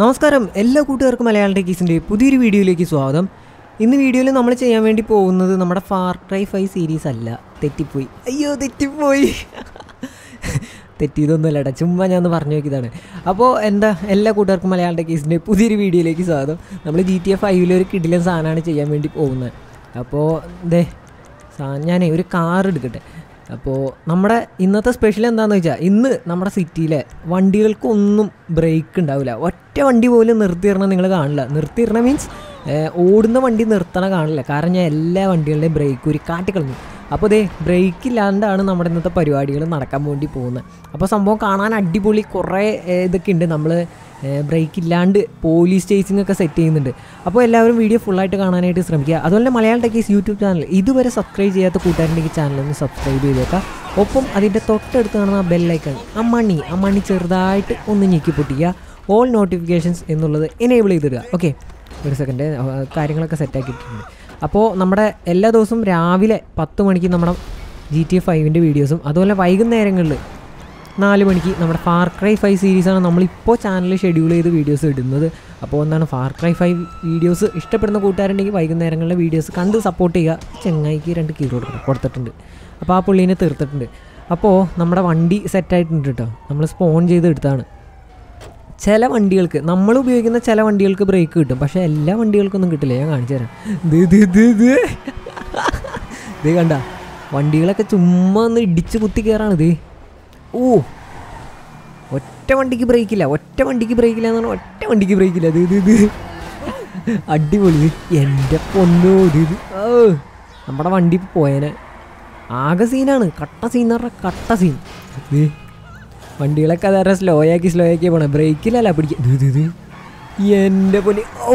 നമസ്കാരം. എല്ലാ കൂട്ടുകാർക്കും മലയാളം ടെക്കീസിന്റെ പുതിയൊരു വീഡിയോയിലേക്ക് സ്വാഗതം. ഇന്ന് വീഡിയോയിൽ നമ്മൾ ചെയ്യാൻ വേണ്ടി പോകുന്നത് നമ്മുടെ ഫാർ ക്രൈ ഫൈവ് സീരീസ് അല്ല. തെറ്റിപ്പോയി. അയ്യോ തെറ്റിപ്പോയി. തെറ്റിയതൊന്നുമല്ലടാ ചുമ്മാ ഞാൻ ഒന്ന് പറഞ്ഞു നോക്കിയതാണ്. അപ്പോൾ എന്താ എല്ലാ കൂട്ടുകാർക്കും മലയാളം ടെക്കീസിന്റെ പുതിയൊരു വീഡിയോയിലേക്ക് സ്വാഗതം. നമ്മൾ ജി ടി എഫ് ഒരു കിടിലൻ സാധനമാണ് ചെയ്യാൻ വേണ്ടി പോകുന്നത്. അപ്പോൾ സാ- ഞാനേ ഒരു കാർ എടുക്കട്ടെ. അപ്പോൾ നമ്മുടെ ഇന്നത്തെ സ്പെഷ്യൽ എന്താണെന്ന് വെച്ചാൽ ഇന്ന് നമ്മുടെ സിറ്റിയിലെ വണ്ടികൾക്കൊന്നും ബ്രേക്ക് ഉണ്ടാവില്ല ഒറ്റ വണ്ടി പോലും നിർത്തിയിടണം നിങ്ങൾ കാണില്ല. നിർത്തിയിടണം മീൻസ് ഓടുന്ന വണ്ടി നിർത്തണ കാണില്ല. കാരണം ഞാൻ എല്ലാ വണ്ടികളുടെയും ബ്രേക്ക് ഒരു കാട്ടിക്കളഞ്ഞു. അപ്പോൾ ദേ ബ്രേക്ക് ഇല്ലാണ്ടാണ് നമ്മുടെ ഇന്നത്തെ പരിപാടികൾ നടക്കാൻ വേണ്ടി പോകുന്നത്. അപ്പോൾ സംഭവം കാണാൻ അടിപൊളി കുറേ ഇതൊക്കെ ഉണ്ട് നമ്മൾ ബ്രേക്ക് ഇല്ലാണ്ട് പോലീസ് ചേസിംഗ് ഒക്കെ സെറ്റ് ചെയ്യുന്നുണ്ട്. അപ്പോൾ എല്ലാവരും വീഡിയോ ഫുള്ളായിട്ട് കാണാനായിട്ട് ശ്രമിക്കുക. അതുപോലെ തന്നെ മലയാളം ടെക്കീസ് യൂട്യൂബ് ചാനൽ ഇതുവരെ സബ്സ്ക്രൈബ് ചെയ്യാത്ത കൂട്ടുകാരുണ്ടെങ്കിൽ ചാനൽ ഒന്ന് സബ്സ്ക്രൈബ് ചെയ്തേക്കാം ഒപ്പം അതിന്റെ തൊട്ടടുത്ത് കാണുന്ന ആ ബെല്ലൈക്കൺ ആ മണി ആ മണി ചെറുതായിട്ട് ഒന്ന് ഞെക്കി പൊട്ടിക്കുക. ഓൾ നോട്ടിഫിക്കേഷൻസ് എന്നുള്ളത് എനേബിൾ ചെയ്തിടുക. ഓക്കെ ഒരു സെക്കൻഡ് കാര്യങ്ങളൊക്കെ സെറ്റാക്കിയിട്ടുണ്ട് അപ്പോൾ നമ്മുടെ എല്ലാ ദിവസവും രാവിലെ പത്ത് മണിക്ക് നമ്മുടെ ജി ടി എ ഫൈവിന്റെ വീഡിയോസും അതുപോലെ വൈകുന്നേരങ്ങളിൽ നാല് മണിക്ക് നമ്മുടെ ഫാർ ക്രൈ ഫൈവ് സീരീസാണ് നമ്മളിപ്പോൾ ചാനലിൽ ഷെഡ്യൂൾ ചെയ്ത് വീഡിയോസ് ഇടുന്നത്. അപ്പോൾ എന്താണ് ഫാർ ക്രൈ ഫൈവ് വീഡിയോസ് ഇഷ്ടപ്പെടുന്ന കൂട്ടുകാരുണ്ടെങ്കിൽ വൈകുന്നേരങ്ങളിലെ വീഡിയോസ് കണ്ട് സപ്പോർട്ട് ചെയ്യുക. ചെങ്ങായിക്ക് രണ്ട് കീറ് കൊടുക്കണം കൊടുത്തിട്ടുണ്ട്. അപ്പോൾ ആ പുള്ളീനെ തീർത്തിട്ടുണ്ട്. അപ്പോൾ നമ്മുടെ വണ്ടി സെറ്റായിട്ടുണ്ട് കേട്ടോ നമ്മൾ സ്പോൺ ചെയ്ത് എടുത്താണ് ചില വണ്ടികൾക്ക് നമ്മൾ ഉപയോഗിക്കുന്ന ചില വണ്ടികൾക്ക് ബ്രേക്ക് കിട്ടും. പക്ഷേ എല്ലാ വണ്ടികൾക്കൊന്നും കിട്ടില്ല. ഞാൻ കാണിച്ചു തരാം. ദേ കണ്ട. വണ്ടികളൊക്കെ ചുമ്മാ ഒന്ന് ഇടിച്ച് കുത്തി കയറാണ് ഇത് ഓ ഒറ്റ വണ്ടിക്ക് ബ്രേക്കില്ല ഒറ്റ വണ്ടിക്ക് ബ്രേക്കില്ല എന്ന് പറഞ്ഞാൽ ഒറ്റ വണ്ടിക്ക് ബ്രേക്കില്ല. അത് ഇത് ഇത്. അടിപൊളി. എന്റെ പൊന്നോ ഇത് ഓ നമ്മുടെ വണ്ടി പോയനെ. ആകെ സീനാണ്. കട്ട സീൻ എന്ന് പറഞ്ഞാൽ കട്ട സീൻ. വണ്ടികളൊക്കെ അതേറെ സ്ലോ ആക്കി സ്ലോ ആക്കി പോണേ. ബ്രേക്കിലല്ല പിടിക്കുക ഇത് ഇത് എന്റെ പൊന്നി. ഓ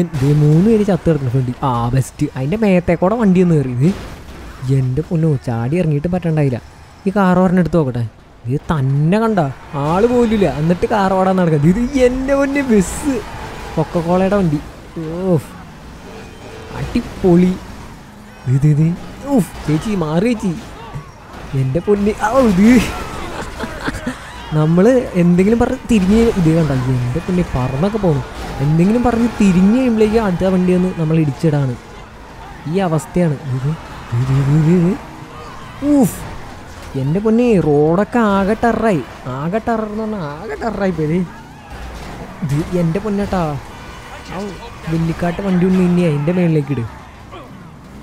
എന്റെ മൂന്ന് പേര് ചത്ത് കിടക്കുന്നു ഫ്രണ്ട് ആ ബെസ്റ്റ് അതിന്റെ മേത്തേക്കൂടെ വണ്ടി ഒന്ന് കയറി ഇത് എന്റെ പൊന്നോ ചാടി ഇറങ്ങിയിട്ട് പറ്റണ്ടായില്ല. ഈ കാർ പറഞ്ഞ എടുത്ത് നോക്കട്ടെ. ഇത് തന്നെ കണ്ട. ആൾ പോലില്ല എന്നിട്ട് കാർ ഓടാൻ നടക്കുന്നത് ഇത് എന്റെ മുന്നേ ബസ് കൊക്കക്കോളയുടെ വണ്ടി. ഓ അടിപൊളി. ഇത് ഇത് ഓഫ് ചേച്ചി മാറി ചേച്ചി. എന്റെ പൊന്നി. ആ ഇത്. നമ്മൾ എന്തെങ്കിലും പറഞ്ഞ് തിരിഞ്ഞ് ഇത് കണ്ട? എന്റെ പൊന്നി പറന്നൊക്കെ പോകണം എന്തെങ്കിലും പറഞ്ഞ് തിരിഞ്ഞ് കഴിയുമ്പോഴേക്കും അടുത്ത വണ്ടി വന്ന് നമ്മൾ ഇടിച്ചിടാണ്. ഈ അവസ്ഥയാണ്. ഇത്. ഊഫ് എന്റെ പൊന്നി റോഡൊക്കെ ആകെ ടെററായി. ആകെ ടെറർ എന്ന് പറഞ്ഞാൽ ആകെ ടെററായി പോയി. എന്റെ പൊന്നേട്ടാ. വെല്ലിക്കാട്ട് വണ്ടി ഒന്ന് ഇനി എന്റെ മേളിലേക്ക് ഇട്.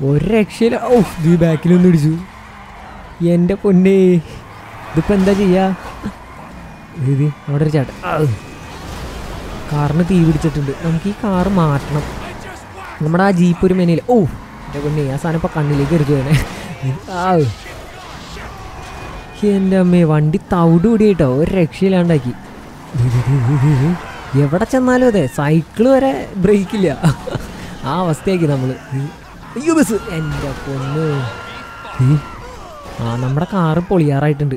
ഒരു രക്ഷയില്ല. ഓ ഇത് ബാക്കിലൊന്നും ഇടിച്ചു. എന്റെ പൊന്നേ ഇതിപ്പോൾ എന്താ ചെയ്യാ? ഇത് അവിടെ ഒരു ചേട്ടൻ. കാറിന് തീ പിടിച്ചിട്ടുണ്ട്. നമുക്ക് ഈ കാറ് മാറ്റണം. നമ്മുടെ ആ ജീപ്പ് ഒരു മെനയിൽ ഓ എന്റെ പൊന്നേ ആ സാധനം ഇപ്പോൾ കണ്ണിലേക്ക് എടുത്തു തന്നെ ആ എന്റെ അമ്മേ വണ്ടി തവിട് കൂടിയിട്ടോ ഒരു ഇത്. എവിടെ ചെന്നാലും അതെ സൈക്കിൾ വരെ ബ്രേക്കില്ല. ആ അവസ്ഥയാക്കി നമ്മൾ അയ്യോ ബസ് എന്റെ പൊന്ന്. ആ നമ്മുടെ കാറ് പൊളിയാറായിട്ടുണ്ട്.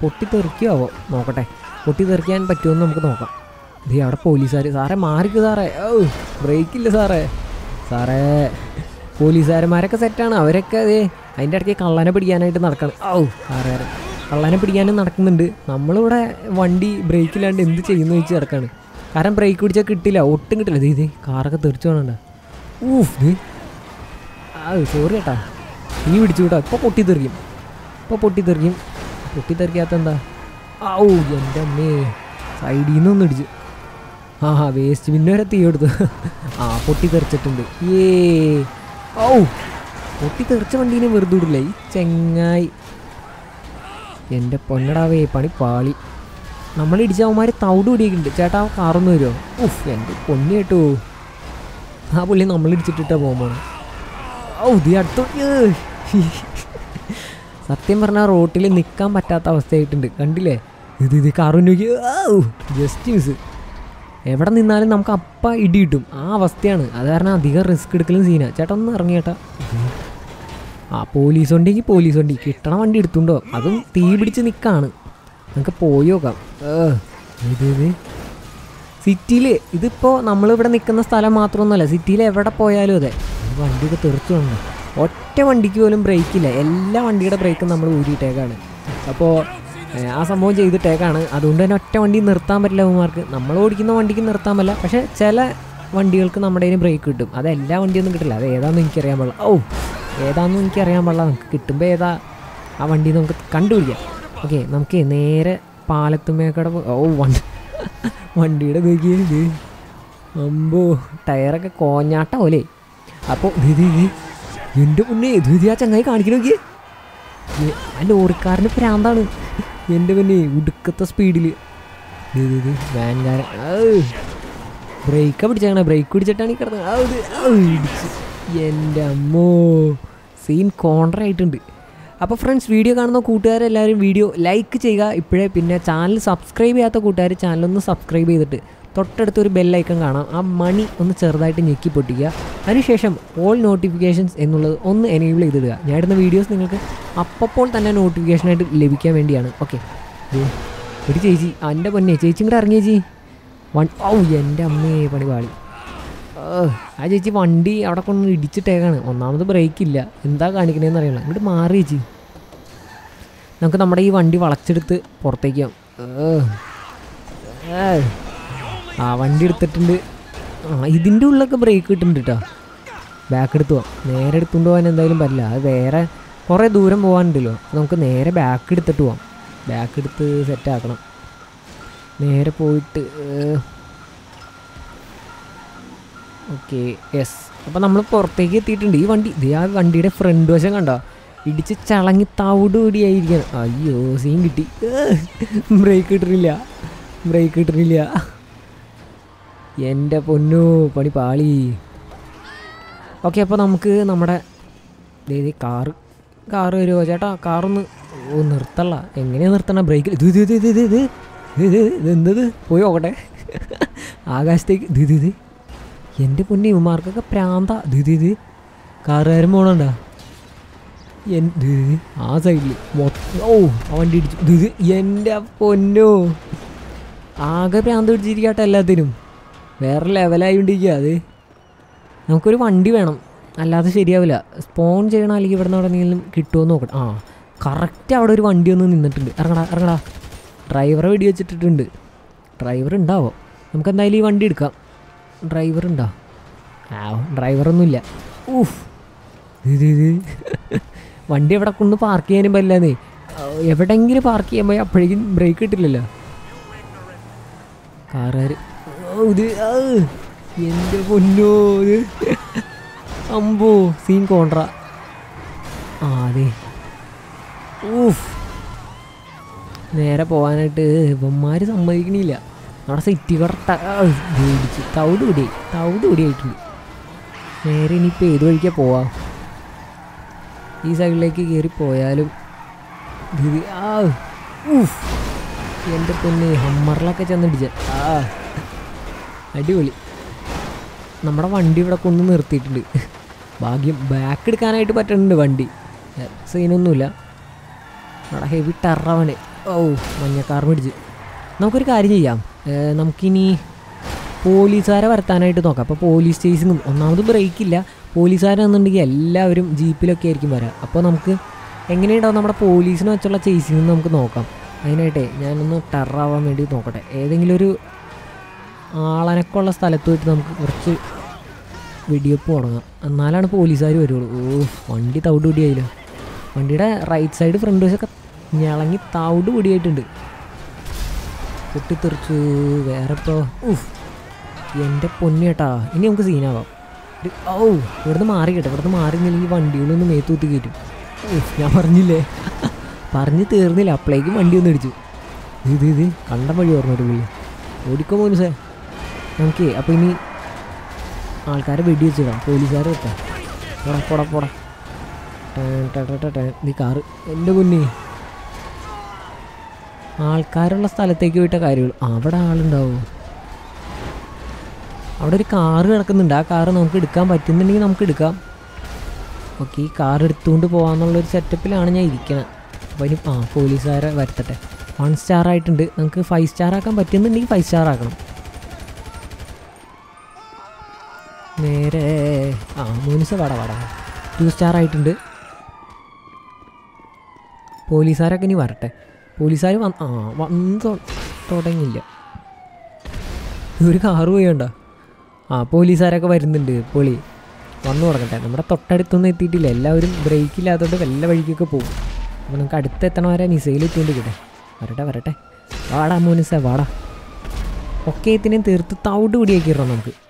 പൊട്ടി തെറിക്കുമാവോ നോക്കട്ടെ. പൊട്ടി തെറിക്കാൻ പറ്റുമെന്ന് നമുക്ക് നോക്കാം. ദേ അവിടെ പോലീസുകാർ സാറേ മാറിക്ക് സാറേ. ഓ ബ്രേക്കില്ല സാറേ. സാറേ പോലീസുകാരന്മാരൊക്കെ സെറ്റാണ് അവരൊക്കെ അതേ അതിന്റെ ഇടയ്ക്ക് കള്ളനെ പിടിക്കാനായിട്ട് നടക്കണം ഔ സാറേ കള്ളനെ പിടിക്കാനും നടക്കുന്നുണ്ട്. നമ്മളിവിടെ വണ്ടി ബ്രേക്കില്ലാണ്ട് എന്ത് ചെയ്യുന്നു ചോദിച്ച് കിടക്കാണ് കാരണം ബ്രേക്ക് പിടിച്ചാൽ കിട്ടില്ല ഒട്ടും കിട്ടില്ല. ഇത് ഇത് കാറൊക്കെ തെറിച്ചു വേണണ്ട ഊഫ് ആ സോറി കേട്ടാ ഇനി പിടിച്ചു കേട്ടോ. ഇപ്പോൾ പൊട്ടിത്തെറിക്കും. ഇപ്പോൾ പൊട്ടിത്തെറിക്കും. പൊട്ടിത്തെറിക്കാത്ത എന്താ? ഔ എന്റെ അമ്മേ. സൈഡിൽ നിന്നൊന്നും ഇടിച്ചു. ആ വേസ്റ്റ് പിന്നെ വരെ തീ കൊടുത്തു ആ പൊട്ടിത്തെറിച്ചിട്ടുണ്ട്. ഏ ഔ. പൊട്ടിത്തെറിച്ച വണ്ടീനെ വെറുതെ വിടില്ല. ഈ ചെങ്ങായി. എന്റെ പൊന്നടാവേ പണി പാളി. നമ്മൾ ഇടിച്ചവന്മാർ തവിട് പിടിക്കുന്നുണ്ട് ചേട്ടാ കാറൊന്ന് വരുമോ ഉഫ് എന്റെ പൊന്നി കേട്ടോ. ആ പുള്ളി നമ്മൾ ഇടിച്ചിട്ടിട്ടാ പോകുമ്പോൾ ഔ ഇത് അടുത്ത സത്യം പറഞ്ഞാൽ റോട്ടിൽ നിൽക്കാൻ പറ്റാത്ത അവസ്ഥയായിട്ടുണ്ട്. കണ്ടില്ലേ? ഇത് ഇത് കാറും നോക്കി ജസ്റ്റ് മിസ് എവിടെ നിന്നാലും നമുക്ക് അപ്പ ഇടി കിട്ടും ആ അവസ്ഥയാണ്. അത് കാരണം അധികം റിസ്ക് എടുക്കലും സീനാ. ചേട്ടാ ഒന്ന് ഇറങ്ങി ചേട്ടാ. ആ പോലീസ് വണ്ടിക്ക് പോലീസ് വണ്ടി. കിട്ടണ വണ്ടി എടുത്തുണ്ടോ? അതും തീ പിടിച്ച് നിൽക്കാണ് നമുക്ക് പോയി നോക്കാം. ഇത് ഇത്. സിറ്റിയിൽ ഇതിപ്പോൾ നമ്മളിവിടെ നിൽക്കുന്ന സ്ഥലം മാത്രമൊന്നുമല്ല. സിറ്റിയിൽ എവിടെ പോയാലും അതെ. വണ്ടിയൊക്കെ തെറിച്ചു വന്നു. ഒറ്റ വണ്ടിക്ക് പോലും ബ്രേക്കില്ല എല്ലാ വണ്ടിയുടെ ബ്രേക്കും നമ്മൾ ഊരിയിട്ടേക്കാണ്. അപ്പോൾ ആ സംഭവം ചെയ്തിട്ടേക്കാണ്. അതുകൊണ്ട് തന്നെ ഒറ്റ വണ്ടി നിർത്താൻ പറ്റില്ല അവന്മാർക്ക് നമ്മൾ ഓടിക്കുന്ന വണ്ടിക്ക് നിർത്താൻ പറ്റില്ല പക്ഷേ ചില വണ്ടികൾക്ക് നമ്മുടെ കയ്യിൽ ബ്രേക്ക് കിട്ടും. അത് എല്ലാ വണ്ടിയൊന്നും കിട്ടില്ല. അത് ഏതാണെന്ന് എനിക്കറിയാൻ പാടില്ല. ഓ ഏതാണെന്ന് എനിക്കറിയാൻ പാടില്ല. നമുക്ക് കിട്ടുമ്പോൾ ഏതാ ആ വണ്ടി നമുക്ക് കണ്ടുപിടിക്കാം. ഓക്കെ നമുക്ക് നേരെ പാലത്തുമേക്കട ഓ വണ്ടി വണ്ടിയുടെ നോക്കിയേ ഇത് അമ്പോ ടയറൊക്കെ കോഞ്ഞാട്ട പോലെ. അപ്പോൾ എന്റെ മുന്നേ ഇത് ആ ചങ്ങായി കാണിക്കണമെങ്കിൽ ആ ലോറിക്കാരന് പ്രാന്താണ്. എന്റെ പിന്നെ ഉടുക്കത്തെ സ്പീഡിൽ വാൻകാരൻ ബ്രേക്കാ ബ്രേക്ക് പിടിച്ചിട്ടാണ് ഈ കിടന്നത്. എന്റെ അമ്മോ. സീൻ കോൺട്ര ആയിട്ടുണ്ട്. അപ്പോൾ ഫ്രണ്ട്സ് വീഡിയോ കാണുന്ന കൂട്ടുകാരെല്ലാവരും വീഡിയോ ലൈക്ക് ചെയ്യുക. ഇപ്പോഴേ പിന്നെ ചാനൽ സബ്സ്ക്രൈബ് ചെയ്യാത്ത കൂട്ടുകാർ ചാനലൊന്ന് സബ്സ്ക്രൈബ് ചെയ്തിട്ട് തൊട്ടടുത്തൊരു ബെല്ലൈക്കൺ കാണാം. ആ മണി ഒന്ന് ചെറുതായിട്ട് ഞെക്കി പൊട്ടിക്കുക. അതിനുശേഷം ഓൾ നോട്ടിഫിക്കേഷൻസ് എന്നുള്ളത് ഒന്ന് എനേബിൾ ചെയ്തിടുക. ഞാൻ ഇടുന്ന വീഡിയോസ് നിങ്ങൾക്ക് അപ്പോൾ തന്നെ നോട്ടിഫിക്കേഷനായിട്ട് ലഭിക്കാൻ വേണ്ടിയാണ്. ഓക്കെ ഒരു ചേച്ചി എന്റെ പൊന്നെ ചേച്ചി കൂടെ ഇറങ്ങിയ ചേച്ചി. വൺ ഔ എന്റെ അമ്മയെ പണി പാളി. ആ ചേച്ചി വണ്ടി അവിടെ കൊണ്ട് ഇടിച്ചിട്ടേക്കാണ് ഒന്നാമത് ബ്രേക്ക് ഇല്ല. എന്താ കാണിക്കണേന്ന് അറിയണം ഇങ്ങോട്ട് മാറി ചേച്ചി. നമുക്ക് നമ്മുടെ ഈ വണ്ടി വളച്ചെടുത്ത് പുറത്തേക്കാം. ആ വണ്ടി എടുത്തിട്ടുണ്ട്. ആ ഇതിന്റെ ഉള്ളിലൊക്കെ ബ്രേക്ക് കിട്ടുന്നുണ്ട് കേട്ടോ ബാക്ക് എടുത്ത് പോവാം. നേരെ എടുത്തുകൊണ്ട് പോകാൻ എന്തായാലും പറ്റില്ല. അത് വേറെ കുറേ ദൂരം പോകാനുണ്ടല്ലോ. നമുക്ക് നേരെ ബാക്ക് എടുത്തിട്ട് പോവാം. ബാക്ക് എടുത്ത് സെറ്റാക്കണം നേരെ പോയിട്ട് ഓക്കെ യെസ് അപ്പോൾ നമ്മൾ പുറത്തേക്ക് എത്തിയിട്ടുണ്ട്. ഈ വണ്ടി ഇത് ആ വണ്ടിയുടെ ഫ്രണ്ട് വശം കണ്ടോ? ഇടിച്ച് ചളങ്ങി കൂടിയായിരിക്കണം അയ്യോ സീൻ കിട്ടി. ബ്രേക്ക് ഇട്ടിട്ടില്ല. ബ്രേക്ക് കിട്ടുന്നില്ല എന്റെ പൊന്നു പണി പാളി ഓക്കെ അപ്പോൾ നമുക്ക് നമ്മുടെ ഇതേ കാറ് കാറ് വരുമോ ചേട്ടാ കാറൊന്ന് ഓ നിർത്തള്ള എങ്ങനെയാണ് നിർത്തണ ബ്രേക്കിൽ ഇത് ഇത് ഇത് ഇത് ഇത് ഇത് ഇത് എന്തത് പോയി നോക്കട്ടെ ആകാശത്തേക്ക് ഇത് ഇത് എന്റെ പൊന്നു ഇവന്മാർക്കൊക്കെ പ്രാന്ത ഇത് ഇത് കാറുകാരും പോകണണ്ട എന്ത് ആ സൈഡിൽ മൊത്തം ഓ ആ വണ്ടി ഇടിച്ചു ഇത് എന്റെ പൊന്നു ആകെ പ്രാന്ത് പിടിച്ചിരിക്കട്ടെ എല്ലാത്തിനും വേറെ ലെവലായോണ്ടിരിക്കുക അത്. നമുക്കൊരു വണ്ടി വേണം. അല്ലാതെ ശരിയാവില്ല. സ്പോൺ ചെയ്യണം അല്ലെങ്കിൽ ഇവിടെ നിന്ന് കിട്ടുമോ എന്ന് നോക്കണം. ആ കറക്റ്റ് അവിടെ ഒരു വണ്ടി ഒന്ന് നിന്നിട്ടുണ്ട്. ഇറങ്ങടാ ഇറങ്ങടാ. ഡ്രൈവറെ വെടി വെച്ചിട്ടിട്ടുണ്ട്. ഡ്രൈവർ ഉണ്ടാവോ? നമുക്ക് എന്തായാലും ഈ വണ്ടി എടുക്കാം. ഡ്രൈവർ ഉണ്ടോ? ആ ഡ്രൈവറൊന്നുമില്ല ഊഫ് ഇത് ഇത്. വണ്ടി എവിടെ കൊണ്ട് പാർക്ക് ചെയ്യാനും പറ്റില്ലെന്നേ. എവിടെയെങ്കിലും പാർക്ക് ചെയ്യാൻ പോയി അപ്പോഴേക്കും ബ്രേക്ക് കിട്ടില്ലല്ലോ. കാറുകാർ ആ, എന്റെ പൊന്നോ അമ്പോ സീൻ കോൺട്ര ആ അതെ. ഊഫ് നേരെ പോകാനായിട്ട് ഇവന്മാര് സമ്മതിക്കണില്ല. അവിടെ സിറ്റി കറക്റ്റ് പേടിച്ച്. തവിട് തൗട് തവിട് പിടിയായിട്ടുണ്ട് നേരെ ഇനിയിപ്പോൾ ഏത് വഴിക്കാണ് പോവാ? ഈ സൈഡിലേക്ക് കയറി പോയാലും ഇത് ആ ഊഫ് എന്റെ പൊന്ന് ഹമ്മറിലൊക്കെ ചെന്നിടിച്ച ആ. അടിപൊളി. നമ്മുടെ വണ്ടി ഇവിടെ കൊണ്ട് നിർത്തിയിട്ടുണ്ട്. ഭാഗ്യം ബാക്ക് എടുക്കാനായിട്ട് പറ്റുന്നുണ്ട് വണ്ടി. സീനൊന്നുമില്ല. നമ്മുടെ ഹെവി ടറവന് ഓ മഞ്ഞക്കാർ പിടിച്ച് നമുക്കൊരു കാര്യം ചെയ്യാം. നമുക്കിനി പോലീസുകാരെ വരുത്താനായിട്ട് നോക്കാം. അപ്പോൾ പോലീസ് ചേസിങ്ങും ഒന്നാമത് ബ്രേക്കില്ല പോലീസുകാരെന്നുണ്ടെങ്കിൽ എല്ലാവരും ജീപ്പിലൊക്കെ ആയിരിക്കും വരാം. അപ്പോൾ നമുക്ക് എങ്ങനെയുണ്ടാവും നമ്മുടെ പോലീസിനെ വെച്ചുള്ള ചേസിങ് നമുക്ക് നോക്കാം. അതിനായിട്ടേ ഞാനൊന്ന് ടറാവാൻ വേണ്ടി നോക്കട്ടെ. ഏതെങ്കിലും ഒരു ആളനക്കമുള്ള സ്ഥലത്ത് പോയിട്ട് നമുക്ക് കുറച്ച് വെടിവെപ്പ് തുടങ്ങാം. എന്നാലാണ് പോലീസുകാർ വരുള്ളൂ. ഓ വണ്ടി തവിട് പിടിയായില്ല വണ്ടിയുടെ റൈറ്റ് സൈഡ് ഫ്രണ്ട് വശമൊക്കെ ഞളങ്ങി തവിട് പിടിയായിട്ടുണ്ട് പൊട്ടിത്തെറിച്ചു വേറെ ഇപ്പോൾ ഊഫ് എന്റെ പൊന്നേട്ടാ ഇനി നമുക്ക് സീനാവാം ഔ ഇവിടുന്ന് മാറി കേട്ടോ. ഇവിടുന്ന് മാറി ഈ വണ്ടികളൊന്ന് മേത്തൂത്തി കയറ്റും. ഞാൻ പറഞ്ഞില്ലേ? പറഞ്ഞ് തീർന്നില്ല. അപ്പോഴേക്കും വണ്ടി ഒന്ന് ഇടിച്ചു. ഇത് ഇത് കണ്ടം വഴി ഓർമ്മ ഒരു പുള്ളി. ഓടിക്കോ മോനുസേ. നമുക്ക് അപ്പോൾ ഇനി ആൾക്കാരെ വെടി വെച്ചിടാം പോലീസുകാർ വെക്കാം. പോടാ പോടാ പോടാ. നീ കാറ്. എന്റെ കുഞ്ഞി ആൾക്കാരുള്ള സ്ഥലത്തേക്ക് വിട്ട കാര്യങ്ങൾ അവിടെ ആളുണ്ടാവും. അവിടെ ഒരു കാറ് കിടക്കുന്നുണ്ട്. ആ കാറ് നമുക്ക് എടുക്കാൻ പറ്റുന്നുണ്ടെങ്കിൽ നമുക്ക് എടുക്കാം. ഓക്കെ ഈ കാർ എടുത്തുകൊണ്ട് പോകാമെന്നുള്ളൊരു സെറ്റപ്പിലാണ് ഞാൻ ഇരിക്കണത് അപ്പോൾ ഇനി ആ പോലീസുകാരെ വരുത്തട്ടെ. വൺ സ്റ്റാർ ആയിട്ടുണ്ട്. നമുക്ക് ഫൈവ് സ്റ്റാർ ആക്കാൻ പറ്റുന്നുണ്ടെങ്കിൽ ഫൈവ് സ്റ്റാർ ആക്കണം. നേരെ ആ മൂന്ന് വട വട. ടു സ്റ്റാർ ആയിട്ടുണ്ട് പോലീസുകാരൊക്കെ ഇനി വരട്ടെ. പോലീസുകാർ വന്ന് ആ വന്ന് തുടങ്ങിയില്ല. ഒരു കാറ് പോയണ്ട ആ പോലീസുകാരൊക്കെ വരുന്നുണ്ട് പൊളി. വന്നു തുടങ്ങട്ടെ. നമ്മുടെ തൊട്ടടുത്തൊന്നും എത്തിയിട്ടില്ല. എല്ലാവരും ബ്രേക്ക് ഇല്ലാത്തതുകൊണ്ട് വല്ല വഴിക്കൊക്കെ പോകും. അപ്പോൾ നമുക്ക് അടുത്തെത്തണ വരെ മിസൈൽ എത്തിക്കൊണ്ടിരിക്കട്ടെ വരട്ടെ വരട്ടെ. വാടാ മോനിസ വാടാ. ഒക്കെ എത്തിനെയും തീർത്ത് തവിട് പിടിയാക്കിയിടണം നമുക്ക്.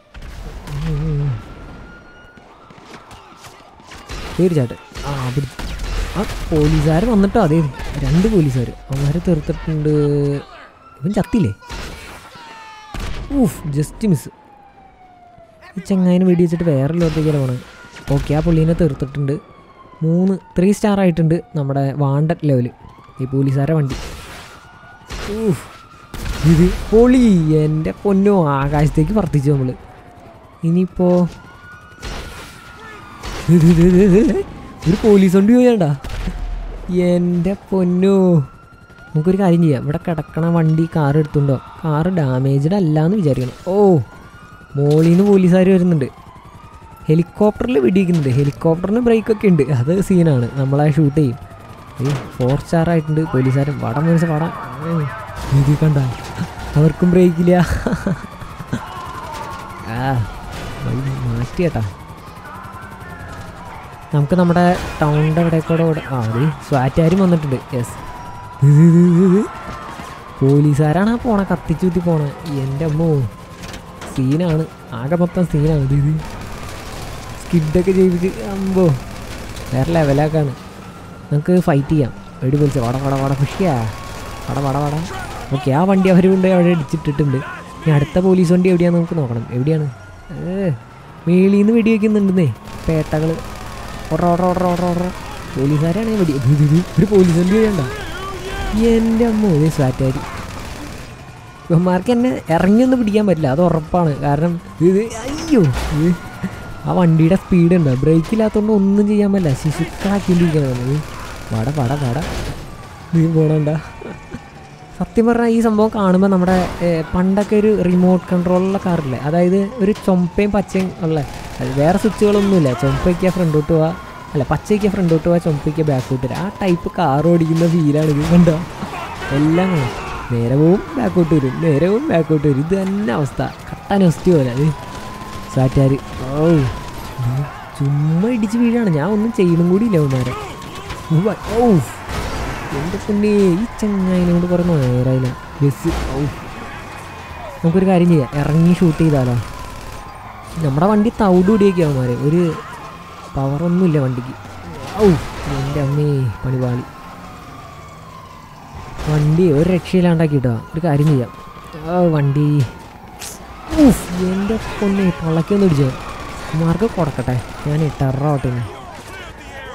തീർച്ചയായിട്ടും ആ അവിടെ ആ പോലീസുകാർ വന്നിട്ടോ. അതേ രണ്ട് പോലീസുകാർ അവന്മാരെ തീർത്തിട്ടുണ്ട് ഇവൻ ചത്തില്ലേ? ഊഫ് ജസ്റ്റ് മിസ് ഈ ചെങ്ങായിനെ വെടി വെച്ചിട്ട് വേറെ ലോകത്തേക്കാണ് പോണത്. ഓക്കെ ആ പുള്ളീനെ തീർത്തിട്ടുണ്ട് മൂന്ന് ത്രീ സ്റ്റാർ ആയിട്ടുണ്ട് നമ്മുടെ വാണ്ടഡ് ലെവൽ ഈ പോലീസുകാരെ വണ്ടി. ഊഫ് ഇത് പൊളി. എന്റെ പൊന്നോ ആകാശത്തേക്ക് വർത്തിച്ചു നമ്മൾ ഇനിയിപ്പോൾ ഒരു പോലീസ് വണ്ടി പോയാണ്ടാ? എന്റെ പൊന്നു. നമുക്കൊരു കാര്യം ചെയ്യാം. ഇവിടെ കിടക്കണ വണ്ടി കാർ എടുത്തുണ്ടോ? കാർ ഡാമേജ്ഡ് അല്ല എന്ന് വിചാരിക്കണം. ഓ മോളിൽ നിന്ന് പോലീസുകാർ വരുന്നുണ്ട്. ഹെലികോപ്റ്ററിൽ വെടിയിക്കുന്നുണ്ട് ഹെലികോപ്റ്ററിന് ബ്രേക്കൊക്കെ ഉണ്ട്. അത് സീനാണ്. നമ്മളെ ഷൂട്ട് ചെയ്യും. ഈ ഫോർ സ്റ്റാർ ആയിട്ടുണ്ട് പോലീസുകാരൻ വടം മനസ്സ് വടം. ഇത് കണ്ട. അവർക്കും ബ്രേക്കില്ല. ആ വഴി മാറ്റി കേട്ടാ നമുക്ക് നമ്മുടെ ടൗണിന്റെ അവിടെ കൂടെ ആ അത് സ്വാറ്റാരും വന്നിട്ടുണ്ട്. യെസ് പോലീസുകാരാണ് ആ പോണ. കത്തിച്ചുത്തി പോണ. എന്റെ അമ്മോ. സീനാണ്. ആകെ മൊത്തം സീനാണ് ഇത്. സ്കിഡൊക്കെ ചെയ്യിപ്പിച്ച് അമ്പോ. വേറെ ലെവലാക്കാണ്. നമുക്ക് ഫൈറ്റ് ചെയ്യാം. വെടി പോലീസ് വട വട വട. പുഷ്യാ. വട വട വട. ഓക്കെ ആ വണ്ടി അവർ കൊണ്ട് അവിടെ അടിച്ചിട്ടിട്ടുണ്ട് ഇനി അടുത്ത പോലീസ് വണ്ടി എവിടെയാണെന്ന് നമുക്ക് നോക്കണം. എവിടെയാണ്? ഏ മേളിൽ നിന്ന് പേട്ടകൾ order order order order order പോലീസുകാരാണ് വെടി ഒരു പോലീസ് വണ്ടി എന്റെ അമ്മ ഒരു സാറ്റാരി. ഇവന്മാർക്ക് എന്നെ ഇറങ്ങിയൊന്നും പിടിക്കാൻ പറ്റില്ല. അത് ഉറപ്പാണ്. കാരണം ഇത് അയ്യോ ആ വണ്ടിയുടെ സ്പീഡ് ഉണ്ട്. ബ്രേക്ക് ഇല്ലാത്തതുകൊണ്ട് ഒന്നും ചെയ്യാൻ പറ്റില്ല. ശിശുക്കളാക്കിക്കൊണ്ടിരിക്കുന്നത് വട വട വട നീ പോണണ്ട? സത്യം പറഞ്ഞാൽ ഈ സംഭവം കാണുമ്പോൾ നമ്മുടെ പണ്ടൊക്കെ ഒരു റിമോട്ട് കൺട്രോളുള്ള കാറില്ലേ അതായത് ഒരു ചുമപ്പയും പച്ചയും ഉള്ള വേറെ സ്വിച്ചുകളൊന്നുമില്ല. ചുമപ്പയ്ക്ക ഫ്രണ്ടോട്ട് പോവാ. അല്ല പച്ചയ്ക്ക ഫ്രണ്ടോട്ട് പോവാ ചുമപ്പയ്ക്ക ബാക്കോട്ട് വരാം. ആ ടൈപ്പ് കാർ ഓടിക്കുന്ന ഫീലാണ് ഇത് കണ്ടോ? എല്ലാം. നേരെ പോവും ബാക്കോട്ട് വരും. നേരെ പോവും ബാക്കോട്ട് വരും. ഇത് തന്നെ അവസ്ഥ. കട്ടാൻ അവസ്ഥ പോലെ അത്. സാറ്റാർ ഓ ചുമ്മാ ഇടിച്ച് വീഴാണ്. ഞാൻ ഒന്നും ചെയ്യണം കൂടി ഇല്ല ഒന്നേരം ഓ എന്റെ പിന്നെ ഈ ചങ്ങായിനെ കൊണ്ട് കുറേ നേരായില്ല. ബസ്. ഓ നമുക്കൊരു കാര്യം ചെയ്യാം. ഇറങ്ങി ഷൂട്ട് ചെയ്താലോ? നമ്മുടെ വണ്ടി തവിട് കൂടിയൊക്കെ അവന്മാരെ ഒരു പവറൊന്നുമില്ല വണ്ടിക്ക്. ഔ എന്റെ അമ്മേ പണിപാളി. വണ്ടി ഒരു രക്ഷയിലാണ്ടാക്കി കിട്ടുക ഒരു കാര്യം ചെയ്യാം. വണ്ടി. ഊഫ് എന്റെ പൊന്നെ പൊള്ളക്കൊന്നും ഇടിച്ചോ മാർക്ക് കൊടുക്കട്ടെ. ഞാൻ ടെറോട്ടെ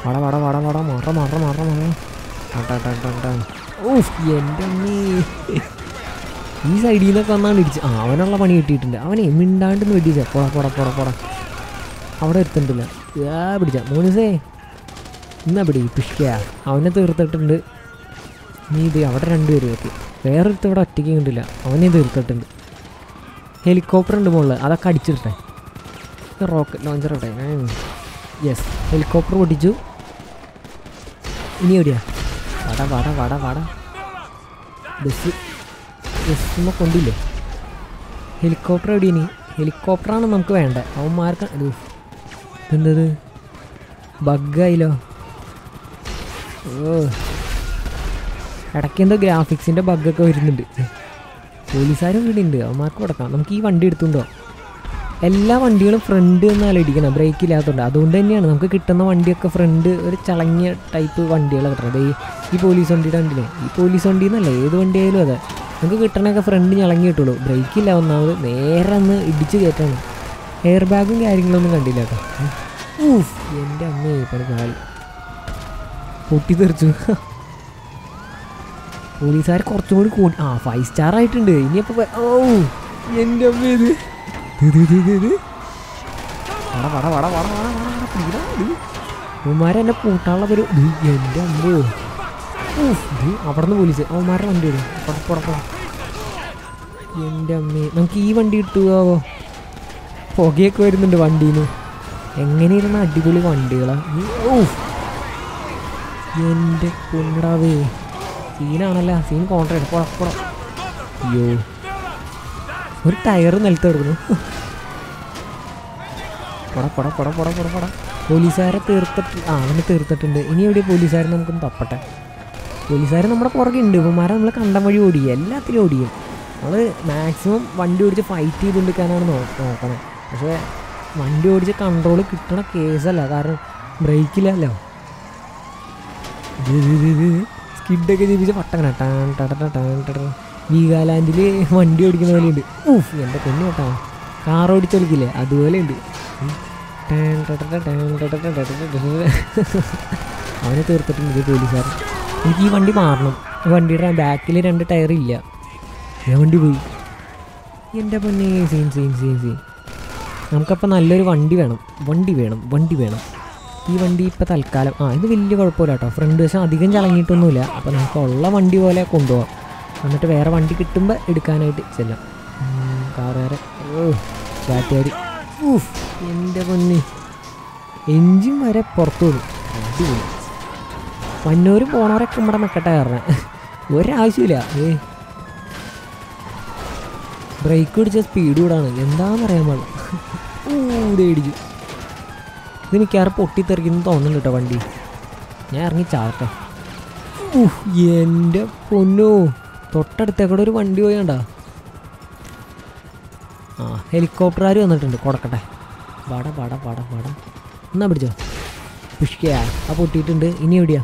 വട വട വട വട മറ മറ മറ മറ. ഊഫ് എന്റെ അമ്മേ. ഈ സൈഡിൽ നിന്നൊക്കെ വന്നാണ് ഇടിച്ച്. ആ അവനുള്ള പണി കിട്ടിയിട്ടുണ്ട്. അവനെ മിണ്ടാണ്ടെന്ന് വെടിച്ച പൊട പൊട പൊട പൊട. അവിടെ എത്തുന്നില്ല ഏ പിടിച്ച. മോനിസേ എന്നാ പിടി പിഷ്ക അവനെ തീർത്തിട്ടുണ്ട്. നീ ഇത് അവിടെ രണ്ടുപേരും എത്തി വേറൊരുത്ത ഇവിടെ ഒറ്റയ്ക്ക് കണ്ടില്ല. അവനെ തീർത്തിട്ടുണ്ട്. ഹെലികോപ്റ്റർ ഉണ്ട് മുകളിൽ അതൊക്കെ അടിച്ചിട്ടെ. റോക്കറ്റ് ലോഞ്ചർ ഇട്ടെ. യെസ് ഹെലികോപ്റ്റർ പൊട്ടിച്ചു. ഇനി എവിടെയാ? വട വട വട വട. ബസ് ബസ്സിമ്മ കൊണ്ടില്ലേ ഹെലികോപ്റ്റർ എവിടെ ഇനി ഹെലികോപ്റ്ററാണ് നമുക്ക് വേണ്ട. അവന്മാർക്ക് എന്തത് ബഗ്ഗായില്ലോ ഓ. ഇടയ്ക്ക് എന്തോ ഗ്രാഫിക്സിന്റെ ബഗ്ഗൊക്കെ വരുന്നുണ്ട്. പോലീസുകാരും ഇവിടെ ഉണ്ട്. അവന്മാർക്ക് കൊടുക്കാം. നമുക്ക് ഈ വണ്ടി എടുത്തുണ്ടോ? എല്ലാ വണ്ടികളും ഫ്രണ്ട് എന്നാലും ഇടിക്കണം ബ്രേക്ക് ഇല്ലാത്തതുകൊണ്ട് അതുകൊണ്ട് തന്നെയാണ് നമുക്ക് കിട്ടുന്ന വണ്ടിയൊക്കെ ഫ്രണ്ട് ഒരു ചളങ്ങിയ ടൈപ്പ് വണ്ടികളാണ് കിട്ടുന്നത് ഈ പോലീസ് വണ്ടിയുടെ വണ്ടിയിലെ ഈ പോലീസ് വണ്ടി എന്നല്ല ഏത് വണ്ടിയായാലും അതെ. നമുക്ക് കിട്ടണൊക്കെ ഫ്രണ്ട് ഞളങ്ങി കിട്ടുള്ളൂ ബ്രേക്കില്ല ഒന്നാമത് നേരെ ഒന്ന് ഇടിച്ച് കയറ്റാണ് എയർ ബാഗും കാര്യങ്ങളൊന്നും കണ്ടില്ല കേട്ടോ എന്റെ അമ്മേ പണി കാലി പൊട്ടി തെറിച്ചു പോലീസുകാർ കുറച്ചും കൂടി കൂടി ആ ഫൈവ് സ്റ്റാർ ആയിട്ടുണ്ട് ഇനിയപ്പോൾ ഓ എന്റെ അമ്മ ഇത് വട വട വട വട വട വട അവന്മാരെ പൂട്ടാനുള്ള പേര് എന്റെ അമ്മോ ഊഫ്, ഇത് അവിടെ നിന്ന് പോലീസ്. അവന്മാരുടെ വണ്ടി വരും. പുറ പുറ പുറ. എന്റെ അമ്മേ നമുക്ക് ഈ വണ്ടി കിട്ടുകയാവോ പുകയൊക്കെ വരുന്നുണ്ട് വണ്ടിയിൽ എങ്ങനെയിരുന്ന അടിപൊളി വണ്ടികളാ? ഈ- ഊഫ്. എന്റെ പൊന്നടാവേ. സീനാണല്ല? സീൻ കോൺട്രാക്ട് പുറപ്പുറം അയ്യോ. ഒരു ടയർ നിലത്ത് കിടക്കുന്നു. പൊട പൊട പോലീസുകാരെ തീർത്തിട്ട് ആ അവനെ തീർത്തിട്ടുണ്ട്. ഇനി എവിടെ പോലീസുകാരെ നമുക്കൊന്ന് തപ്പട്ടെ? പോലീസുകാർ നമ്മുടെ പുറകെ ഉണ്ട് ഇവന്മാരെ നമ്മൾ കണ്ടം വഴി ഓടിക്കുക എല്ലാത്തിലും ഓടിക്കും നമ്മൾ മാക്സിമം വണ്ടി ഓടിച്ച് ഫൈറ്റ് ചെയ്തുകൊണ്ടിരിക്കാനാണ് നോ നോക്കണേ പക്ഷേ വണ്ടി ഓടിച്ച് കൺട്രോൾ കിട്ടണ കേസല്ല കാരണം ബ്രേക്കില്ലല്ലോ സ്കിഡൊക്കെ ചെയ്യിപ്പിച്ച് പട്ടങ്ങനെ ടാൻ ടട ടാൻ വീഗാലാൻഡിൽ വണ്ടി ഓടിക്കുന്ന പോലെയുണ്ട് ഊഫ് എന്റെ പെണ്ണ് കേട്ടാ കാർ ഓടിച്ച് കളിക്കില്ലേ അതുപോലെ ഉണ്ട് ടാൻ ടാൻ. അവനെ തീർത്തിട്ടുണ്ട് പോലീസുകാർ എനിക്ക് ഈ വണ്ടി മാറണം. വണ്ടിയുടെ ബാക്കിൽ രണ്ട് ടയർ ഇല്ല. ഞാൻ വണ്ടി പോയി. എന്റെ പൊന്നെ സീൻ സീൻ സീൻ സീൻ. നമുക്കപ്പോൾ നല്ലൊരു വണ്ടി വേണം. വണ്ടി വേണം വണ്ടി വേണം. ഈ വണ്ടി ഇപ്പോൾ തൽക്കാലം ആ ഇത് വലിയ കുഴപ്പമില്ല കേട്ടോ ഫ്രണ്ട് വശം അധികം ചളങ്ങിയിട്ടൊന്നുമില്ല. അപ്പോൾ നമുക്ക് ഉള്ള വണ്ടി പോലെ കൊണ്ടുപോകാം എന്നിട്ട് വേറെ വണ്ടി കിട്ടുമ്പോൾ എടുക്കാനായിട്ട് ചെല്ലാം. കാർ ഓ ബാറ്റുകാർ ഊഫ് എന്റെ പൊന്നി. എൻജിൻ വരെ പുറത്തു പോകും അടിപൊളി. വന്നൂർ പോണവരൊക്കെ ഇവിടെ നിൽക്കട്ടെ കയറണേ ഒരാവശ്യമില്ല. ഏ. ബ്രേക്ക് പിടിച്ച സ്പീഡ് കൂടാണ്. എന്താണെന്നറിയാൻ പാടില്ല. ഇടിച്ചു ഇത് മിക്കവാറും പൊട്ടിത്തെറിക്കുന്നു തോന്നുന്നു കേട്ടോ വണ്ടി. ഞാൻ ഇറങ്ങി ചാവട്ടെ എന്റെ പൊന്നു. തൊട്ടടുത്തേക്കൂടെ ഒരു വണ്ടി പോയണ്ട. ആ ഹെലികോപ്റ്ററുകാർ വന്നിട്ടുണ്ട്. കൊടുക്കട്ടെ. വട വട വട വട. എന്നാ പിടിച്ചോ? പുഷ്കയാ. ആ പൊട്ടിയിട്ടുണ്ട്. ഇനി എവിടെയാ?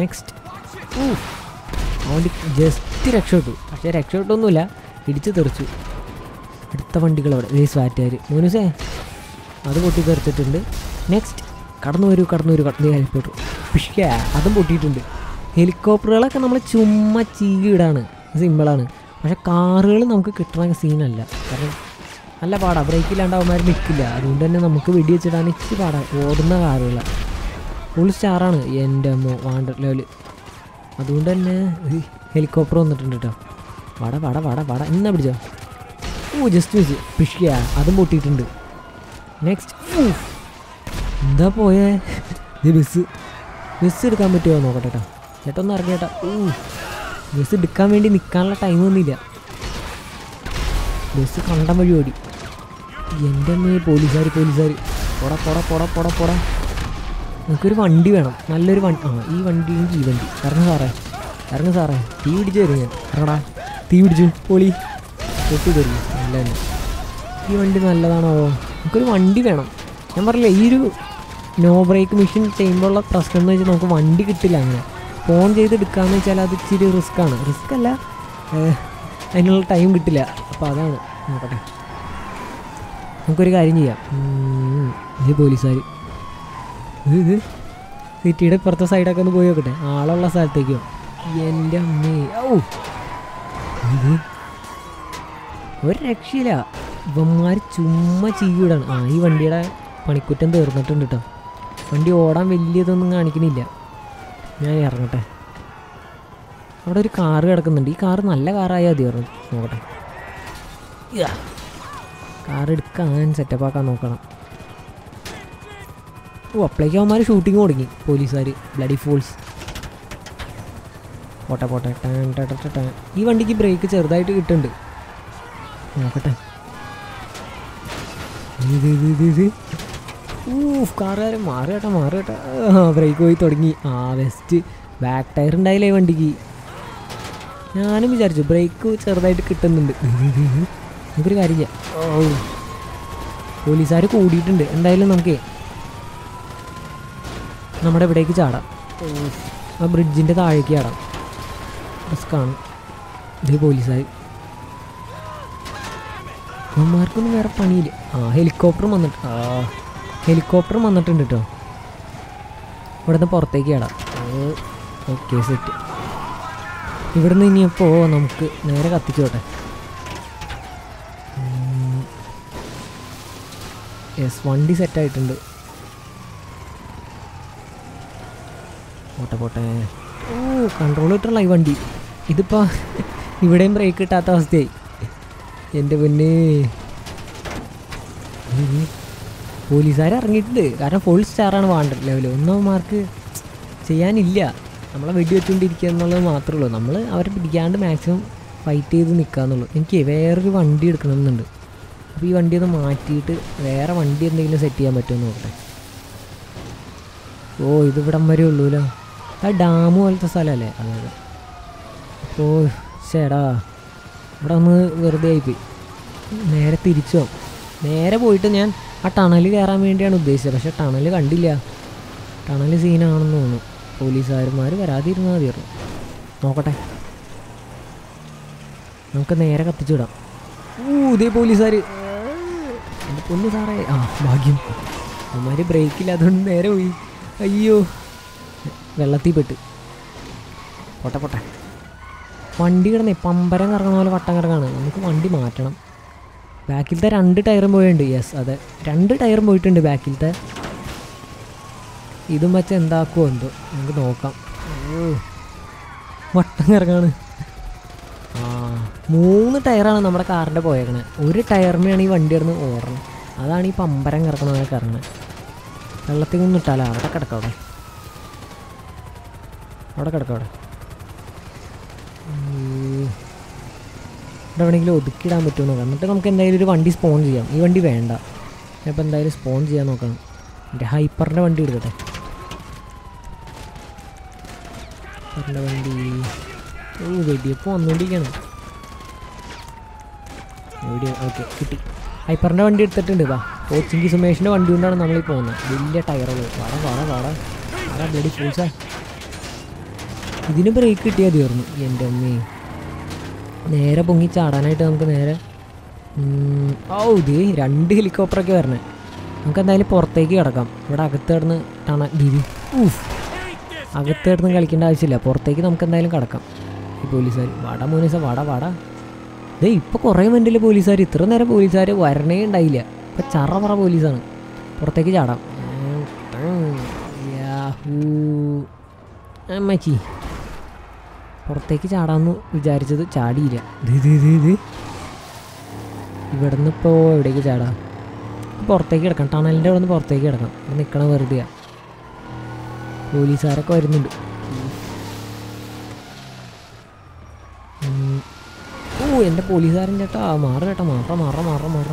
നെക്സ്റ്റ് അവന്റെ ജസ്റ്റ് രക്ഷപ്പെട്ടു. പക്ഷേ രക്ഷപ്പെട്ടൊന്നുമില്ല. ഇടിച്ച് തെറിച്ചു. അടുത്ത വണ്ടികൾ അവിടെ ഈ സ്വാറ്റുകാർ മോനുസേ അത് പൊട്ടി തെറിച്ചിട്ടുണ്ട്. നെക്സ്റ്റ് കടന്നു വരൂ കടന്നു വരൂ. കടന്നു ഹെലികോപ്റ്റർ പിഷ്ക അതും പൊട്ടിയിട്ടുണ്ട്. ഹെലികോപ്റ്ററുകളൊക്കെ നമ്മൾ ചുമ്മാ ചീകിടാണ്. സിമ്പിളാണ്. പക്ഷേ കാറുകൾ നമുക്ക് കിട്ടണ സീനല്ല. കാരണം നല്ല പാടാണ് ബ്രേക്കില്ലാണ്ട് അവന്മാർ നിൽക്കില്ല അതുകൊണ്ട് തന്നെ നമുക്ക് വെടിവെച്ചിടാൻ ഇച്ചിരി പാടാണ് ഓടുന്ന കാറുകളാണ് ഫുൾ സ്റ്റാറാണ് എന്റെ അമ്മ വാണ്ടർ ലെവൽ അതുകൊണ്ട് തന്നെ ഹെലികോപ്റ്റർ വന്നിട്ടുണ്ട് കേട്ടോ വട വട വട വട. എന്നാ പിടിച്ചോ? ഓ ജസ്റ്റ് മിസ് പിഷിയ അതും പൊട്ടിയിട്ടുണ്ട്. നെക്സ്റ്റ് എന്താ പോയേ? ഇത് ബസ് ബസ് എടുക്കാൻ പറ്റുമോ നോക്കട്ടെ കേട്ടോ ചേട്ടൊന്നും ഇറങ്ങിയേട്ടാ ഓ ബസ് എടുക്കാൻ വേണ്ടി നിൽക്കാനുള്ള ടൈം ഒന്നുമില്ല. ബസ് കണ്ടം വഴി ഓടി. എന്റെ അമ്മയെ പോലീസുകാർ പോലീസുകാർ പൊട പൊട പൊട പൊട പൊട. നമുക്കൊരു വണ്ടി വേണം. നല്ലൊരു വണ്ടി ആ ഈ വണ്ടി ഈ വണ്ടി. ഇറങ്ങ് സാറേ. ഇറങ്ങ് സാറേ. തീ പിടിച്ച് തരും ഞാൻ. ഇറങ്ങടാ. തീ പിടിച്ചു പൊളി. പൊട്ടി തരും നല്ല തന്നെ ഈ വണ്ടി നല്ലതാണോ? നമുക്കൊരു വണ്ടി വേണം. ഞാൻ പറഞ്ഞില്ലേ ഈ ഒരു നോ ബ്രേക്ക് മെഷീൻ ചെയ്യുമ്പോഴുള്ള പ്രശ്നം എന്ന് വെച്ചാൽ നമുക്ക് വണ്ടി കിട്ടില്ല അങ്ങനെ. ഫോൺ ചെയ്തെടുക്കാന്ന് വെച്ചാൽ അത് ഇച്ചിരി റിസ്ക് ആണ്. റിസ്ക് അല്ല അതിനുള്ള ടൈം കിട്ടില്ല. അപ്പോൾ അതാണ്. നോക്കട്ടെ. നമുക്കൊരു കാര്യം ചെയ്യാം. ഇത് പോലീസുകാർ ഇത് സിറ്റിയുടെ ഇപ്പുറത്തെ സൈഡൊക്കെ ഒന്ന് പോയി നോക്കട്ടെ. ആളുള്ള സ്ഥലത്തേക്കോ. എന്റെ അമ്മേ. ഔ. ഇത് ഒരു രക്ഷയില്ല. ഇവന്മാർ ചുമ്മാ ചെയ്യൂടാണ് ആ ഈ വണ്ടിയുടെ പണിക്കുറ്റം തീർന്നിട്ടുണ്ട് കേട്ടോ വണ്ടി ഓടാൻ വലിയതൊന്നും കാണിക്കുന്നില്ല ഞാൻ ഇറങ്ങട്ടെ. അവിടെ ഒരു കാറ് കിടക്കുന്നുണ്ട്. ഈ കാറ് നല്ല കാറായാൽ മതി പറഞ്ഞു. നോക്കട്ടെ. കാർ സെറ്റപ്പ് ആക്കാൻ നോക്കണം. ഓ അപ്പോഴേക്കും അവന്മാർ ഷൂട്ടിങ് തുടങ്ങി. പോലീസുകാർ ബ്ലഡി ഫോൾസ് പോട്ടെ പോട്ടെ. ടാൻ ടാൻ. ഈ വണ്ടിക്ക് ബ്രേക്ക് ചെറുതായിട്ട് കിട്ടുന്നുണ്ട്. നോക്കട്ടെ. ഊഫ് കാറുകാരൻ മാറി കേട്ടോ മാറി ബ്രേക്ക് പോയി തുടങ്ങി. ആ വെസ്റ്റ് ബാക്ക് ടയർ ഉണ്ടായില്ലേ വണ്ടിക്ക്. ഞാനും വിചാരിച്ചു ബ്രേക്ക് ചെറുതായിട്ട് കിട്ടുന്നുണ്ട്. നമുക്കൊരു കാര്യം ചെയ്യാം. പോലീസുകാർ കൂടിയിട്ടുണ്ട്. എന്തായാലും നമുക്കേ നമ്മുടെ ഇവിടേക്ക് ചാടാം. ആ ബ്രിഡ്ജിന്റെ താഴേക്ക് ചാടാം റിസ്ക്കാണ് ഇത് പോലീസായി. അമ്മമാർക്കൊന്നും വേറെ പണിയില്ല. ആ ഹെലികോപ്റ്ററും വന്നിട്ട് ആ. ഹെലികോപ്റ്ററും വന്നിട്ടുണ്ട് കേട്ടോ ഇവിടുന്ന് പുറത്തേക്ക് ചാടാം. ഓക്കെ സെറ്റ് ഇവിടുന്ന് ഇനിയപ്പോൾ നമുക്ക് നേരെ കത്തിച്ചോട്ടെ യെസ് വണ്ടി സെറ്റായിട്ടുണ്ട് പോട്ടെ. പോട്ടെ ഓ കൺട്രോൾ കിട്ടണ ഈ വണ്ടി. ഇതിപ്പോൾ ഇവിടെയും ബ്രേക്ക് കിട്ടാത്ത അവസ്ഥയായി. എന്റെ പൊന്നെ. പോലീസുകാർ ഇറങ്ങിയിട്ടുണ്ട്. കാരണം ഫുൾ സ്റ്റാറാണ് വേണ്ടത് ലെവൽ ഒന്നും മാർക്ക് ചെയ്യാനില്ല. നമ്മളെ വെടി വെച്ചുകൊണ്ടിരിക്കുക എന്നുള്ളത് മാത്രമേ ഉള്ളൂ. നമ്മൾ അവരെ പിടിക്കാണ്ട് മാക്സിമം ഫൈറ്റ് ചെയ്ത് നിൽക്കുക എന്നുള്ളൂ. എനിക്ക് വേറൊരു വണ്ടി എടുക്കണമെന്നുണ്ട്. അപ്പോൾ ഈ വണ്ടി ഒന്ന് മാറ്റിയിട്ട് വേറെ വണ്ടി എന്തെങ്കിലും സെറ്റ് ചെയ്യാൻ പറ്റുമോ നോക്കട്ടെ. ഓ ഇത് ഇവിടം വരെ ഉള്ളൂല്ലോ ആ ഡാം പോലത്തെ സ്ഥലമല്ലേ അതെ അതെ ഓ ചേടാ. ഇവിടെ ഒന്ന് വെറുതെ ആയിപ്പോയി. നേരെ തിരിച്ചു? നേരെ പോയിട്ട് ഞാൻ ആ ടണൽ കയറാൻ വേണ്ടിയാണ് ഉദ്ദേശിച്ചത്. പക്ഷെ ടണൽ കണ്ടില്ല. ടണൽ സീനാണെന്ന് തോന്നുന്നു. പോലീസുകാരന്മാർ വരാതിരുന്നാൽ മതിയായിരുന്നു. നോക്കട്ടെ. നമുക്ക് നേരെ കത്തിച്ചു വിടാം ഊ ഇതേ പോലീസുകാർ എന്റെ പൊന്നു സാറേ. ആ ഭാഗ്യം. അവന്മാർ ബ്രേക്കില്ല അതുകൊണ്ട് നേരെ പോയി. അയ്യോ. വെള്ളത്തിൽ പെട്ട്. പൊട്ട പോട്ടെ. വണ്ടി കിടന്നേ പമ്പരം കറങ്ങണ പോലെ വട്ടം കറങ്ങാണ്. നമുക്ക് വണ്ടി മാറ്റണം. ബാക്കിലത്തെ രണ്ട് ടയറും പോയിട്ടുണ്ട്. യെസ് അതെ. രണ്ട് ടയറും പോയിട്ടുണ്ട് ബാക്കിലത്തെ. ഇതും വെച്ച് എന്താക്കുമോ എന്തോ. നമുക്ക് നോക്കാം. വട്ടം കറങ്ങാണ്. ആ മൂന്ന് ടയറാണ് നമ്മുടെ കാറിന്റെ പോയേക്കണത് ഒരു ടയറിനാണ് ഈ വണ്ടി കിടന്ന് ഓടണം. അതാണ് ഈ പമ്പരം കറക്കണ പോലെ കറങ്ങണത് വെള്ളത്തിൽ നിന്നിട്ടാലോ അവിടെ കിടക്കാം അവിടെ കിടക്കാം അവിടെ. ഇവിടെ എവിടെയെങ്കിലും ഒതുക്കിയിടാൻ പറ്റുമോ നോക്കാം. എന്നിട്ട് നമുക്ക് എന്തായാലും ഒരു വണ്ടി സ്പോൺ ചെയ്യാം. ഈ വണ്ടി വേണ്ട. ഞാനിപ്പോൾ എന്തായാലും സ്പോൺ ചെയ്യാൻ നോക്കണം എന്റെ ഹൈപ്പറിന്റെ വണ്ടി എടുക്കട്ടെ. ഹൈപ്പറിന്റെ വണ്ടി. ഓ വെടിയപ്പോൾ വന്നുകൊണ്ടിരിക്കുകയാണ് എവിടെയോ ഓക്കെ കിട്ടി. ഹൈപ്പറിന്റെ വണ്ടി എടുത്തിട്ടുണ്ട്. വാ കോച്ചിങ് സുമേഷിന്റെ വണ്ടി കൊണ്ടാണ് നമ്മളീ പോകുന്നത്. വലിയ ടയറുകൾ. വാടാ വാടാ വാടാ. വാടാ ബ്ലഡി ഫുൾസാ ഇതിന് ബ്രേക്ക് കിട്ടിയാൽ തീർന്നു. എന്റെ അമ്മേ. നേരെ പൊങ്ങി ചാടാനായിട്ട് നമുക്ക് നേരെ ഓ ഇത് രണ്ട് ഹെലികോപ്റ്ററൊക്കെ വരണേ. നമുക്ക് എന്തായാലും പുറത്തേക്ക് കിടക്കാം. ഇവിടെ അകത്ത് കിടന്ന് ടണ ദിരി ഊഫ്. അകത്ത് കിടന്ന് കളിക്കേണ്ട ആവശ്യമില്ല. പുറത്തേക്ക് നമുക്ക് എന്തായാലും കിടക്കാം. ഈ പോലീസുകാർ വാടാ മോനീസ വാടാ വാടാ. ദേ ഇപ്പോൾ കുറേ മിനിറ്റിൽ പോലീസുകാർ ഇത്ര നേരം പോലീസുകാർ വരണേ ഉണ്ടായില്ല. ഇപ്പം ചറ പറ പോലീസാണ്. പുറത്തേക്ക് ചാടാം. അമ്മച്ചി. പുറത്തേക്ക് ചാടാമെന്ന് വിചാരിച്ചത് ചാടിയില്ല. ഇവിടെ നിന്ന് ഇപ്പോൾ എവിടേക്ക് ചാടാം? പുറത്തേക്ക് കിടക്കാം ടണലിന്റെ അവിടെ നിന്ന് പുറത്തേക്ക് കിടക്കാം ഇവിടെ നിൽക്കണ വെറുതെ പോലീസുകാരൊക്കെ വരുന്നുണ്ട്. ഓ എന്റെ പോലീസുകാരൻ ചേട്ടാ. മാറ ചേട്ടാ മാറ മാറ മാറ മാറ.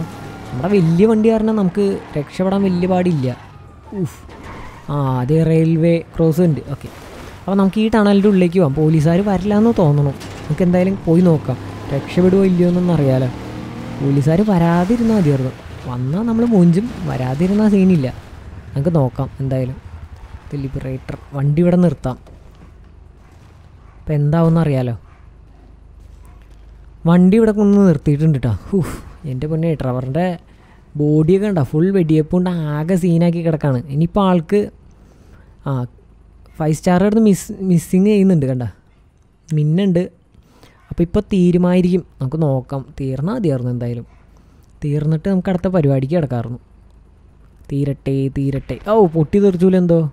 നമ്മുടെ വലിയ വണ്ടി കാരണം നമുക്ക് രക്ഷപ്പെടാൻ വലിയ പാടില്ല. ഊഫ് ആ അതേ റെയിൽവേ ക്രോസ് ഉണ്ട്. ഓക്കെ. അപ്പോൾ നമുക്ക് ഈ ടണലിന്റെ ഉള്ളിലേക്ക് പോകാം പോലീസുകാർ വരില്ല എന്ന് തോന്നണം. നമുക്ക് എന്തായാലും പോയി നോക്കാം. രക്ഷപ്പെടുമോ ഇല്ലയോ എന്നൊന്നും അറിയാലോ. പോലീസുകാർ വരാതിരുന്നാൽ മതിയായിരുന്നു വന്നാൽ നമ്മൾ മൂഞ്ചും വരാതിരുന്നാൽ സീനില്ല. നമുക്ക് നോക്കാം എന്തായാലും. ലിബറേറ്റർ വണ്ടി ഇവിടെ നിർത്താം. ഇപ്പം എന്താവുമെന്ന് അറിയാലോ. വണ്ടി ഇവിടെ കൊണ്ട് നിർത്തിയിട്ടുണ്ട് കേട്ടോ ഹൂഫ് എന്റെ പൊന്നെ ഡ്രൈവറിന്റെ ബോഡിയൊക്കെ ഉണ്ടോ ഫുൾ വെടിയപ്പ് കൊണ്ട് ആകെ സീനാക്കി കിടക്കാണ്. ഇനിയിപ്പോൾ ആൾക്ക് ആ ഫൈവ് സ്റ്റാർ മിസ് മിസ്സിങ് ചെയ്യുന്നുണ്ട് കണ്ട. മിന്നുണ്ട്. അപ്പോൾ ഇപ്പോൾ തീരുമായിരിക്കും. നമുക്ക് നോക്കാം. തീർന്നാൽ തീർന്നു എന്തായാലും. തീർന്നിട്ട് നമുക്ക് അടുത്ത പരിപാടിക്ക് കിടക്കാറുന്നു തീരട്ടെ തീരട്ടെ. ഓ പൊട്ടി തെറിച്ചൂല എന്തോ?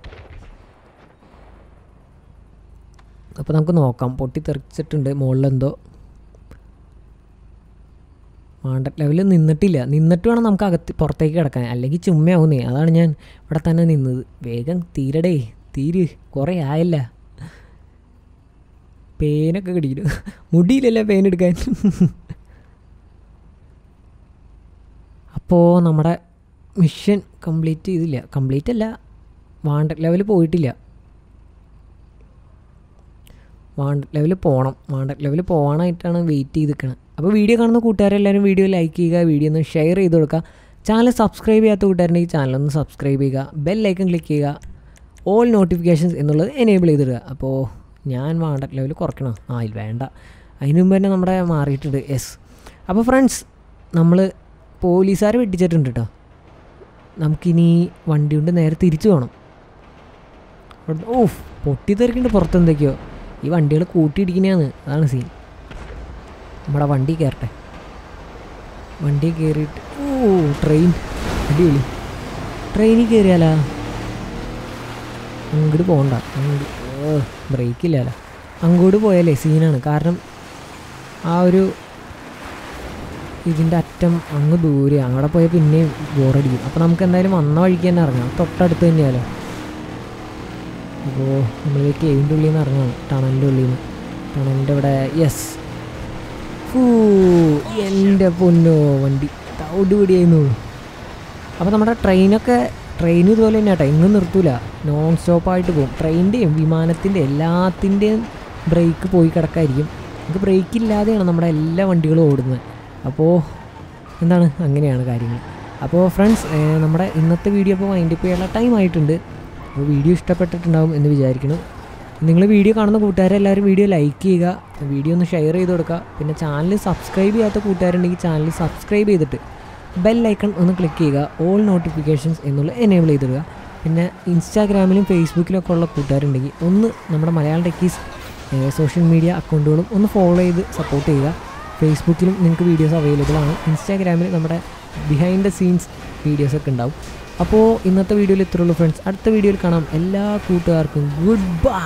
അപ്പോൾ നമുക്ക് നോക്കാം. പൊട്ടി തെറിച്ചിട്ടുണ്ട്. മുകളിലെന്തോ മാണ്ടറ്റ് ലെവലിൽ നിന്നിട്ടില്ല. നിന്നിട്ട് വേണം നമുക്ക് അകത്ത് പുറത്തേക്ക് കിടക്കാൻ. അല്ലെങ്കിൽ ചുമ്മയാവുന്നേ അതാണ് ഞാൻ ഇവിടെ തന്നെ നിന്നത്. വേഗം തീരടേ. തീര് കുറേ ആയല്ല? പേനൊക്കെ കിടിക്കുന്നു. മുടിയിലല്ലേ പേൻ എടുക്കാൻ? അപ്പോൾ നമ്മുടെ മിഷൻ കംപ്ലീറ്റ് ചെയ്തില്ല. കംപ്ലീറ്റ് അല്ല. വാണ്ട ലെവൽ പോയിട്ടില്ല. വാണ്ട ലെവൽ പോകണം വാണ്ട ലെവൽ പോകാനായിട്ടാണ് വെയിറ്റ് ചെയ്ത് നിൽക്കുന്നത് അപ്പോൾ വീഡിയോ കാണുന്ന കൂട്ടുകാരെല്ലാവരും വീഡിയോ ലൈക്ക് ചെയ്യുക വീഡിയോ ഒന്ന് ഷെയർ ചെയ്ത് കൊടുക്കുക. ചാനൽ സബ്സ്ക്രൈബ് ചെയ്യാത്ത കൂട്ടുകാരുണ്ടെങ്കിൽ ചാനൽ ഒന്ന് സബ്സ്ക്രൈബ് ചെയ്യുക. ബെൽ ഐക്കൺ ക്ലിക്ക് ചെയ്യുക. ഓൾ നോട്ടിഫിക്കേഷൻസ് എന്നുള്ളത് എനേബിൾ ചെയ്തിടുക. അപ്പോൾ ഞാൻ വാണ്ടഡ് ലെവൽ കുറയ്ക്കണം. ആ ഇല്ല വേണ്ട. അതിന് മുമ്പ് തന്നെ നമ്മുടെ മാറിയിട്ടുണ്ട് യെസ് അപ്പോൾ ഫ്രണ്ട്സ് നമ്മൾ പോലീസുകാരെ വെട്ടിച്ചിട്ടുണ്ട് കേട്ടോ നമുക്കിനി വണ്ടി കൊണ്ട് നേരെ തിരിച്ചു പോകണം ഓ പൊട്ടിത്തെറിക്കുന്നുണ്ട് പുറത്തെന്തൊക്കെയോ. ഈ വണ്ടികൾ കൂട്ടിയിടിക്കുന്നതാണ് അതാണ് സീൻ നമ്മുടെ വണ്ടി കയറട്ടെ വണ്ടി കയറിയിട്ട് ഓ ട്രെയിൻ അടിപൊളി. ട്രെയിനിൽ കയറിയാലാ അങ്ങോട്ട് പോകണ്ട അങ്ങോട്ട്. ബ്രേക്ക് ഇല്ലല്ലോ. അങ്ങോട്ട് പോയാലേ സീനാണ് കാരണം ആ ഒരു ഇതിന്റെ അറ്റം അങ്ങ് ദൂരെ. അങ്ങോട്ട് പോയാൽ പിന്നെയും ബോറടിക്കും അപ്പോൾ നമുക്ക് എന്തായാലും വന്ന വഴിക്ക് തന്നെ ഇറങ്ങാം. തൊട്ടടുത്ത് തന്നെയാലോ? അപ്പോൾ നമ്മൾ കേവിന്റെ ഉള്ളിൽ നിന്ന് ഇറങ്ങാം ടണലിന്റെ ഉള്ളിൽ നിന്ന്. ടണലിന്റെ ഇവിടെ യെസ് ഫൂ എന്റെ പൊന്നോ വണ്ടി. തൗട് പിടിയായിരുന്നു അപ്പോൾ നമ്മുടെ ട്രെയിനൊക്കെ ട്രെയിൻ ഇതുപോലെ തന്നെ കേട്ടോ എങ്ങും നിർത്തൂല. നോൺ സ്റ്റോപ്പായിട്ട് പോകും. ട്രെയിനിന്റെയും വിമാനത്തിന്റെ എല്ലാത്തിന്റെയും ബ്രേക്ക് പോയി കിടക്കായിരിക്കും. നമുക്ക് ബ്രേക്ക് ഇല്ലാതെയാണ് നമ്മുടെ എല്ലാ വണ്ടികളും ഓടുന്നത്. അപ്പോൾ എന്താണ്? അങ്ങനെയാണ് കാര്യങ്ങൾ. അപ്പോൾ ഫ്രണ്ട്സ് നമ്മുടെ ഇന്നത്തെ വീഡിയോ ഇപ്പോൾ വൈൻഡ് അപ്പ് ചെയ്യാനുള്ള ടൈം ആയിട്ടുണ്ട്. അപ്പോൾ വീഡിയോ ഇഷ്ടപ്പെട്ടിട്ടുണ്ടാവും എന്ന് വിചാരിക്കുന്നു. നിങ്ങൾ വീഡിയോ കാണുന്ന കൂട്ടുകാരെല്ലാവരും വീഡിയോ ലൈക്ക് ചെയ്യുക. വീഡിയോ ഒന്ന് ഷെയർ ചെയ്ത് കൊടുക്കുക. പിന്നെ ചാനൽ സബ്സ്ക്രൈബ് ചെയ്യാത്ത കൂട്ടുകാരുണ്ടെങ്കിൽ ചാനൽ സബ്സ്ക്രൈബ് ചെയ്തിട്ട് ബെൽ ഐക്കൺ ഒന്ന് ക്ലിക്ക് ചെയ്യുക. ഓൾ നോട്ടിഫിക്കേഷൻസ് എന്നുള്ള എനേബിൾ ചെയ്തിടുക. പിന്നെ ഇൻസ്റ്റാഗ്രാമിലും ഫേസ്ബുക്കിലും ഒക്കെ ഉള്ള കൂട്ടുകാരുണ്ടെങ്കിൽ ഒന്ന് നമ്മുടെ മലയാളം ടെക്കീസ് സോഷ്യൽ മീഡിയ അക്കൗണ്ടുകളും ഒന്ന് ഫോളോ ചെയ്ത് സപ്പോർട്ട് ചെയ്യുക. ഫേസ്ബുക്കിലും നിങ്ങൾക്ക് വീഡിയോസ് അവൈലബിൾ ആണ്. ഇൻസ്റ്റാഗ്രാമിൽ നമ്മുടെ ബിഹൈൻഡ് ദ സീൻസ് വീഡിയോസ് ഒക്കെ ഉണ്ടാവും. അപ്പോൾ ഇന്നത്തെ വീഡിയോയിൽ ഇത്രയുള്ളൂ ഫ്രണ്ട്സ് അടുത്ത വീഡിയോയിൽ കാണാം. എല്ലാ കൂട്ടുകാർക്കും ഗുഡ് ബൈ